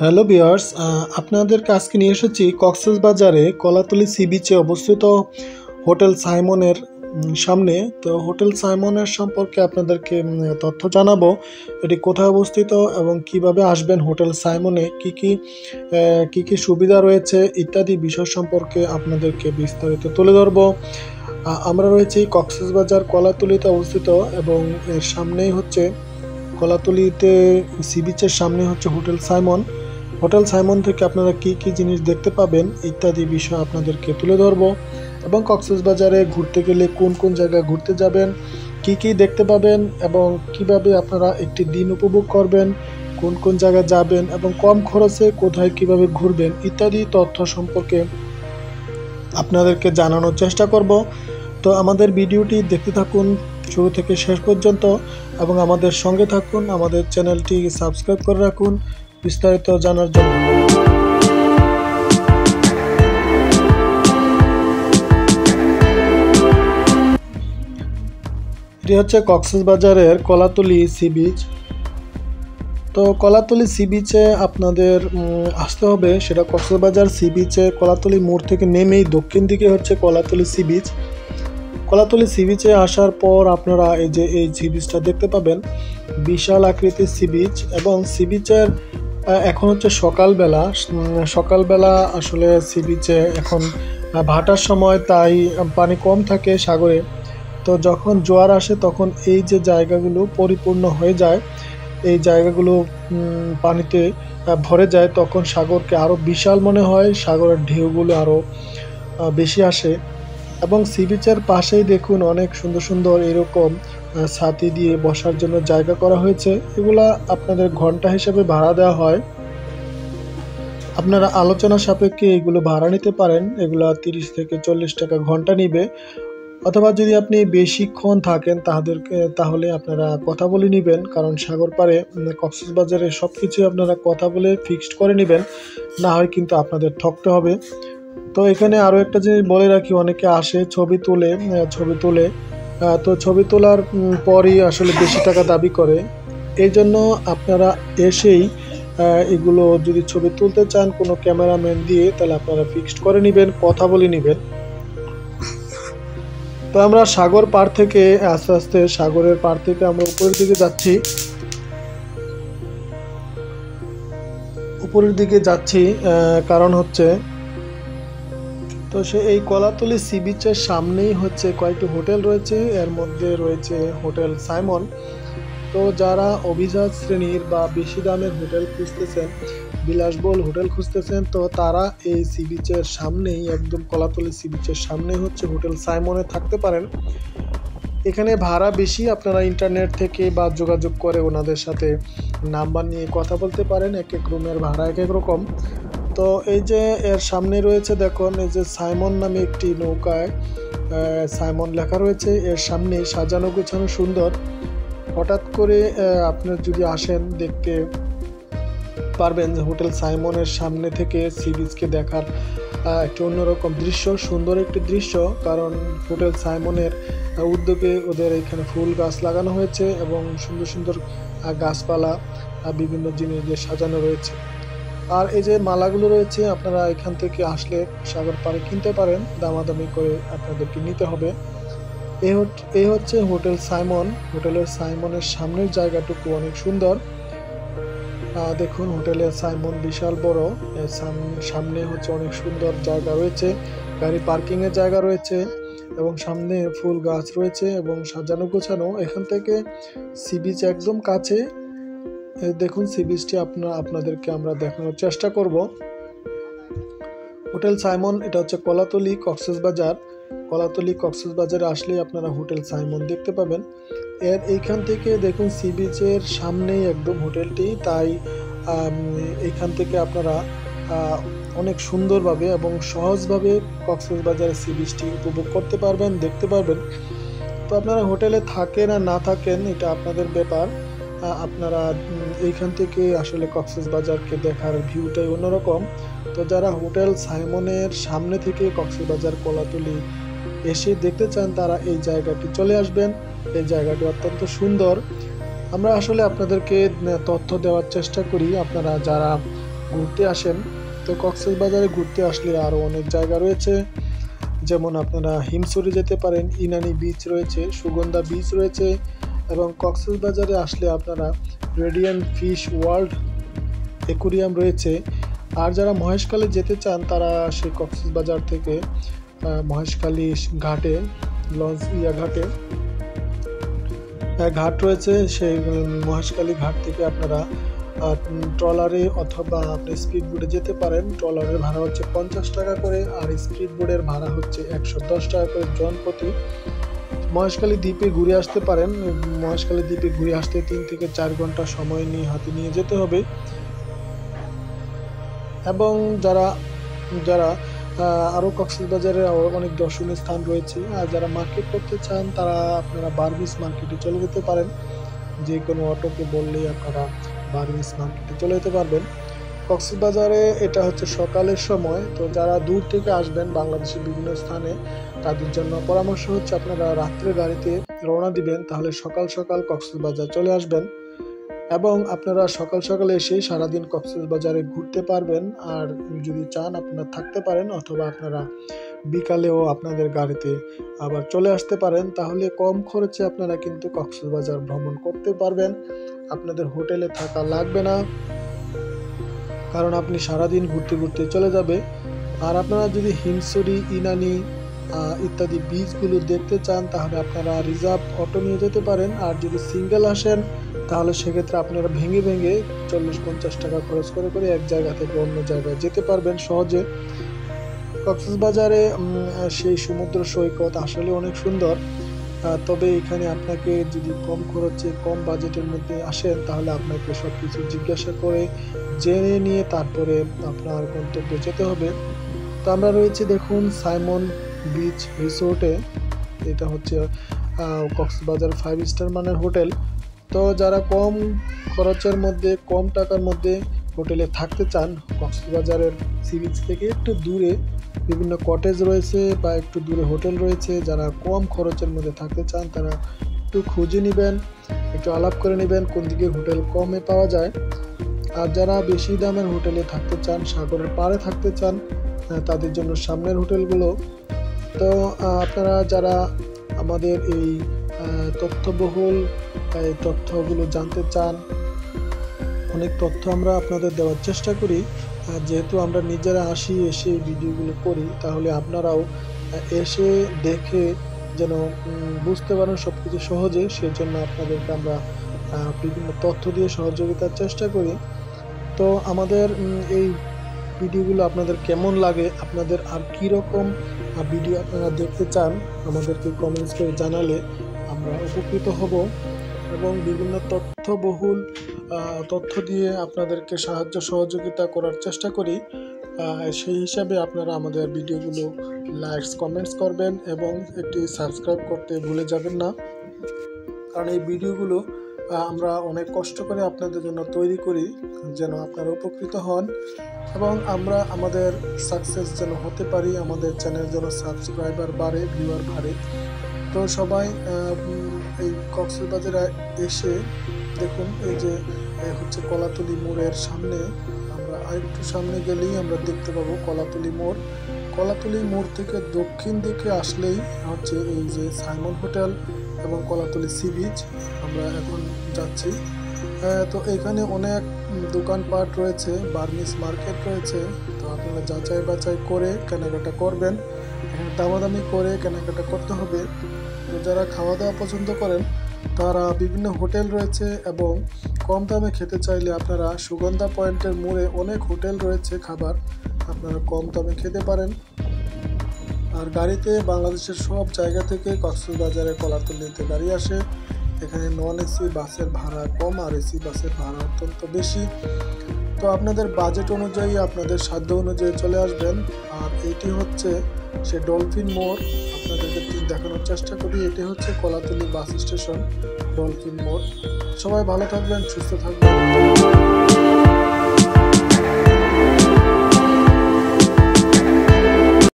Hello বিয়ার্স আপনাদেরকে আজকে নিয়ে এসেছি কক্সেস বাজারে কলাতলি সি বিচে অবস্থিত হোটেল সাইমনের সামনে। তো হোটেল সাইমনের সম্পর্কে আপনাদেরকে তথ্য জানাব, এটি কোথায় অবস্থিত এবং কীভাবে আসবেন হোটেল সাইমনে, কি কি কি কি সুবিধা রয়েছে ইত্যাদি বিষয় সম্পর্কে আপনাদেরকে বিস্তারিত তুলে ধরবো। আমরা রয়েছি কক্সেস বাজার কলাতলিতে অবস্থিত এবং এর সামনেই হচ্ছে, কলাতলিতে, সি বিচের সামনে হচ্ছে হোটেল সাইমন। হোটেল সাইমন থেকে আপনারা কি কি জিনিস দেখতে পাবেন ইত্যাদি বিষয় আপনাদেরকে তুলে ধরবো এবং কক্সবাজারে ঘুরতে গেলে কোন কোন জায়গায় ঘুরতে যাবেন, কি কি দেখতে পাবেন এবং কীভাবে আপনারা একটি দিন উপভোগ করবেন, কোন কোন জায়গায় যাবেন এবং কম খরচে কোথায় কীভাবে ঘুরবেন ইত্যাদি তথ্য সম্পর্কে আপনাদেরকে জানানোর চেষ্টা করব। তো আমাদের ভিডিওটি দেখতে থাকুন শুরু থেকে শেষ পর্যন্ত এবং আমাদের সঙ্গে থাকুন, আমাদের চ্যানেলটি সাবস্ক্রাইব করে রাখুন। বিস্তারিত জানার জন্য। এটি হচ্ছে কক্সবাজারের কলাতলি সি বিচ। তো কলাতলি সি বিচে আপনাদের আসতে হবে। সেটা কক্সবাজার সি বিচে কলাতলি মোড় থেকে নেমেই দক্ষিণ দিকে হচ্ছে Kolatoli sea beach. Kolatoli sea বিচে আসার পর আপনারা এই যে এই সি বিচটা দেখতে পাবেন। বিশাল আকৃতির সি বিচ এবং সি বিচের এখন হচ্ছে সকালবেলা সকালবেলা আসলে সি বিচে এখন ভাটার সময় তাই পানি কম থাকে সাগরে। তো যখন জোয়ার আসে তখন এই যে জায়গাগুলো পরিপূর্ণ হয়ে যায়, এই জায়গাগুলো পানিতে ভরে যায়, তখন সাগরকে আরও বিশাল মনে হয়, সাগরের ঢেউগুলো আরও বেশি আসে। এবং সি বিচের পাশেই দেখুন অনেক সুন্দর সুন্দর এরকম ছাতি দিয়ে বসার জন্য জায়গা করা হয়েছে। এগুলা আপনাদের ঘণ্টা হিসেবে ভাড়া দেওয়া হয়। আপনারা আলোচনা সাপেক্ষে এগুলো ভাড়া নিতে পারেন। এগুলা তিরিশ থেকে চল্লিশ টাকা ঘণ্টা নিবে। অথবা যদি আপনি বেশিক্ষণ থাকেন তাদেরকে তাহলে আপনারা কথা বলে নেবেন। কারণ সাগর পাড়ে কক্সবাজারে সব কিছু আপনারা কথা বলে ফিক্সড করে নেবেন। না হয় কিন্তু আপনাদের ঠকতে হবে। তো এখানে আরও একটা জিনিস বলে রাখি, অনেকে আসে ছবি তুলে ছবি তোলে তো ছবি তোলার পরই আসলে বেশি টাকা দাবি করে। এই জন্য আপনারা এসেই এগুলো যদি ছবি তুলতে চান কোনো ক্যামেরাম্যান দিয়ে, তাহলে আপনারা ফিক্সড করে নেবেন, কথা বলে নেবেন। তো আমরা সাগর পার থেকে, আস্তে আস্তে সাগরের পার থেকে আমরা উপরের দিকে যাচ্ছি। উপরের দিকে যাচ্ছি কারণ হচ্ছে তো সে এই কলাতলি সি বিচের সামনেই হচ্ছে কয়েকটি হোটেল রয়েছে। এর মধ্যে রয়েছে হোটেল সাইমন। তো যারা অভিজাত শ্রেণির বা বেশি দামের হোটেল খুঁজতেছেন, বিলাসবহুল হোটেল খুঁজতেছেন, তো তারা এই সি বিচের সামনেই, একদম কলাতলি সি বিচের সামনেই হচ্ছে হোটেল সাইমনে থাকতে পারেন। এখানে ভাড়া বেশি, আপনারা ইন্টারনেট থেকে বা যোগাযোগ করে ওনাদের সাথে নাম্বার নিয়ে কথা বলতে পারেন। এক এক রুমের ভাড়া এক এক রকম। তো এই যে এর সামনে রয়েছে দেখুন, এই যে সাইমন নামে একটি নৌকায় সাইমন লেখা রয়েছে, এর সামনে সাজানো গোছানো সুন্দর। হঠাৎ করে আপনার যদি আসেন, দেখতে পারবেন যে হোটেল সাইমনের সামনে থেকে সি বিচকে দেখার একটি অন্যরকম দৃশ্য, সুন্দর একটি দৃশ্য, কারণ হোটেল সাইমনের উদ্যোগে ওদের এখানে ফুল গাছ লাগানো হয়েছে এবং সুন্দর সুন্দর গাছপালা বিভিন্ন জিনিস দিয়ে সাজানো রয়েছে। আর এই যে মালাগুলো রয়েছে, আপনারা এখান থেকে আসলে সাগর পাড়ে কিনতে পারেন। দামাদামি করে আপনাদেরকে নিতে হবে। এই হচ্ছে হোটেল সাইমন। হোটেলের সাইমনের সামনের জায়গাটুকু অনেক সুন্দর। দেখুন, হোটেলের সাইমন বিশাল বড়। সামনে হচ্ছে অনেক সুন্দর জায়গা রয়েছে। গাড়ি পার্কিং এর জায়গা রয়েছে এবং সামনে ফুল গাছ রয়েছে এবং সাজানো গোছানো। এখান থেকে সি বিচ একদম কাছে। দেখুন সি বিচটি আপনার, আপনাদেরকে আমরা দেখানোর চেষ্টা করব। হোটেল সাইমন, এটা হচ্ছে কলাতলি কক্সেস বাজার। কলাতলি কক্সেস বাজারে আসলেই আপনারা হোটেল সাইমন দেখতে পাবেন। এর এইখান থেকে দেখুন সি বিচের সামনেই একদম হোটেলটি, তাই এখান থেকে আপনারা অনেক সুন্দরভাবে এবং সহজভাবে কক্সেস বাজারের সি বিচটি উপভোগ করতে পারবেন, দেখতে পারবেন। তো আপনারা হোটেলে থাকেন আর না থাকেন, এটা আপনাদের ব্যাপার। আপনারা এইখান থেকে আসলে কক্সেস বাজারকে দেখার ভিউটাই অন্যরকম। তো যারা হোটেল সাইমনের সামনে থেকে কক্সেস বাজার, কলাতলি এসে দেখতে চান, তারা এই জায়গাটি চলে আসবেন। এই জায়গাটি অত্যন্ত সুন্দর। আমরা আসলে আপনাদেরকে তথ্য দেওয়ার চেষ্টা করি, আপনারা যারা ঘুরতে আসেন। তো কক্সবাজারে ঘুরতে আসলে আরও অনেক জায়গা রয়েছে। যেমন আপনারা হিমসরি যেতে পারেন, ইনানি বিচ রয়েছে, সুগন্ধা বিচ রয়েছে এবং কক্সবাজারে আসলে আপনারা রেডিয়ান্ট ফিশ ওয়ার্ল্ড একুরিয়াম রয়েছে। আর যারা মহেশখালী যেতে চান, তারা সেই কক্সবাজার থেকে মহেশখালী ঘাটে, লঞ্চ ইয়া ঘাটে ঘাট রয়েছে। সেই মহেশখালী ঘাট থেকে আপনারা ট্রলারে অথবা আপনি স্পিড বোটে যেতে পারেন। ট্রলারের ভাড়া হচ্ছে পঞ্চাশ টাকা করে, আর স্পিড বোটের ভাড়া হচ্ছে একশো দশ টাকা করে জন প্রতি। মহেশখালী দ্বীপে ঘুরে আসতে পারেন। মহেশখালী দ্বীপে ঘুরে আসতে তিন থেকে চার ঘণ্টা সময় নিয়ে হাতে নিয়ে যেতে হবে। এবং যারা যারা আরও কক্সবাজারে অনেক দর্শনীয় স্থান রয়েছে, আর যারা মার্কেট করতে চান, তারা আপনারা বার্মিস মার্কেটে চলে যেতে পারেন। যে কোনো অটোকে বললেই আপনারা বার্মিস মার্কেটে চলে যেতে পারবেন। কক্সবাজারে এটা হচ্ছে সকালের সময়। তো যারা দূর থেকে আসবেন বাংলাদেশের বিভিন্ন স্থানে, তাদের জন্য পরামর্শ হচ্ছে আপনারা রাত্রে গাড়িতে রওনা দিবেন, তাহলে সকাল সকাল কক্সবাজার চলে আসবেন। এবং আপনারা সকাল সকালে এসে সারাদিন কক্সবাজারে ঘুরতে পারবেন। আর যদি চান আপনারা থাকতে পারেন অথবা আপনারা বিকালেও আপনাদের গাড়িতে আবার চলে আসতে পারেন, তাহলে কম খরচে আপনারা কিন্তু কক্সবাজার ভ্রমণ করতে পারবেন। আপনাদের হোটেলে থাকা লাগবে না। কারণ আপনি সারাদিন ঘুরতে ঘুরতে চলে যাবে। আর আপনারা যদি হিমসরি, ইনানি ইত্যাদি বীজগুলো দেখতে চান, তাহলে আপনারা রিজার্ভ অটো নিয়ে যেতে পারেন। আর যদি সিঙ্গেল আসেন, তাহলে সেক্ষেত্রে আপনারা ভেঙে ভেঙে চল্লিশ পঞ্চাশ টাকা খরচ করে করে এক জায়গা থেকে অন্য জায়গায় যেতে পারবেন সহজে। কক্সবাজারে সেই সমুদ্র সৈকত আসলে অনেক সুন্দর। তবে এখানে আপনাকে যদি কম খরচে, কম বাজেটের মধ্যে আসেন, তাহলে আপনাকে সব কিছু জিজ্ঞাসা করে জেনে নিয়ে তারপরে আপনার গন্তব্যে যেতে হবে। তো আমরা রয়েছি দেখুন সাইমন বিচ রিসোর্টে। এটা হচ্ছে কক্সবাজার ফাইভ স্টার মানের হোটেল। তো যারা কম খরচের মধ্যে, কম টাকার মধ্যে হোটেলে থাকতে চান, কক্সবাজারের সি বিচ থেকে একটু দূরে বিভিন্ন কটেজ রয়েছে বা একটু দূরে হোটেল রয়েছে, যারা কম খরচের মধ্যে থাকতে চান, তারা একটু খুঁজে নেবেন, একটু আলাপ করে নেবেন কোন দিকে হোটেল কমে পাওয়া যায়। আর যারা বেশি দামের হোটেলে থাকতে চান, সাগরের পাড়ে থাকতে চান তাদের জন্য সামনের হোটেলগুলো তো আপনারা যারা আমাদের এই তথ্যবহুল এই তথ্যগুলো জানতে চান, অনেক তথ্য আমরা আপনাদের দেওয়ার চেষ্টা করি। যেহেতু আমরা নিজেরা আসি, এসে ভিডিওগুলো করি, তাহলে আপনারাও এসে দেখে যেন বুঝতে পারেন সব কিছু সহজে, সেজন্য আপনাদেরকে আমরা বিভিন্ন তথ্য দিয়ে সহযোগিতার চেষ্টা করি। তো আমাদের এই ভিডিওগুলো আপনাদের কেমন লাগে, আপনাদের আর কী রকম ভিডিও আপনারা দেখতে চান, আমাদেরকে কমেন্টস করে জানালে আমরা উপকৃত হব। এবং বিভিন্ন তথ্যবহুল তথ্য দিয়ে আপনাদেরকে সাহায্য সহযোগিতা করার চেষ্টা করি। সেই হিসাবে আপনারা আমাদের ভিডিওগুলো লাইকস কমেন্টস করবেন এবং একটি সাবস্ক্রাইব করতে ভুলে যাবেন না। কারণ এই ভিডিওগুলো আমরা অনেক কষ্ট করে আপনাদের জন্য তৈরি করি যেন আপনারা উপকৃত হন এবং আমরা আমাদের সাকসেস যেন হতে পারি, আমাদের চ্যানেল যেন সাবস্ক্রাইবার বাড়ে ভিউয়ার বাড়ে। তো সবাই এই কক্সবাজারে এসে দেখুন, এই যে হচ্ছে কলাতলি মোড়ের সামনে। আমরা আরেকটু সামনে গেলেই আমরা দেখতে পাবো কলাতলি মোড়। কলাতলি মোড় থেকে দক্ষিণ দিকে আসলেই হচ্ছে এই যে সাইমন হোটেল এবং কলাতলি সি বিচ। আমরা এখন যাচ্ছি। তো এখানে অনেক দোকানপাট রয়েছে বার্মিস মার্কেট রয়েছে। তো আপনারা যাচাই বাছাই করে কেনাকাটা করবেন। এখানে দামাদামি করে কেনাকাটা করতে হবে। যারা খাওয়া দাওয়া পছন্দ করেন, তারা বিভিন্ন হোটেল রয়েছে এবং কম দামে খেতে চাইলে আপনারা সুগন্ধা পয়েন্টের মোড়ে অনেক হোটেল রয়েছে খাবার আপনারা কম দামে খেতে পারেন। আর গাড়িতে বাংলাদেশের সব জায়গা থেকে কক্সবাজারে কলাতলিতে গাড়ি আসে। এখানে নন এসি বাসের ভাড়া কম, আর এসি বাসের ভাড়া অত্যন্ত বেশি। তো আপনাদের বাজেট অনুযায়ী আপনাদের সাধ্য অনুযায়ী চলে আসবেন। আর এটি হচ্ছে সে ডলফিন মোড় আপনাদেরকে দেখানোর চেষ্টা করি। এটি হচ্ছে কলাতলি বাস স্টেশন ডলফিন মোড় সবাই ভালো থাকবেন, সুস্থ থাকবেন।